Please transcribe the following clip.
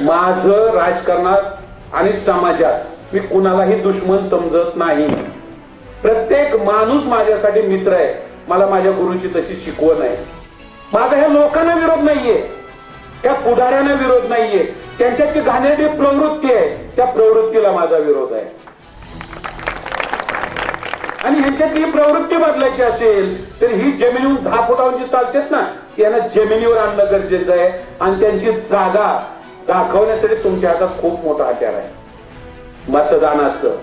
माझं राजकारणात आणि समाजात मी कुणालाही दुश्मन समजत नाही. प्रत्येक माणूस माझ्यासाठी मित्र आहे. मला माझ्या गुरुची तशी शिकवण आहे. माझा ह्या लोकांना विरोध नाहीये. त्या पुढाऱ्यांना विरोध नाहीये. त्यांच्याची घाणेरडी प्रवृत्ती आहे. त्या प्रवृत्तीला माझा विरोध आहे. आणि ह्यांच्यात ही प्रवृत्ती बदलायची असेल तर ही जमिनीहून दहा फुटावरची चालतेच ना यांना जमिनीवर आणणं गरजेचं आहे. आणि त्यांची जागा दाखवण्यासाठी तुमच्या हातात खूप मोठा हत्यार आहे. मतदानाचं